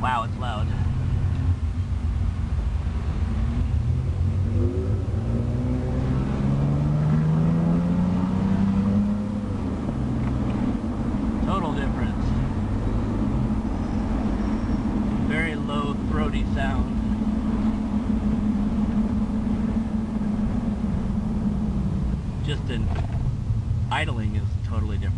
Wow, it's loud. Total difference. Very low throaty sound. Just in idling is totally different.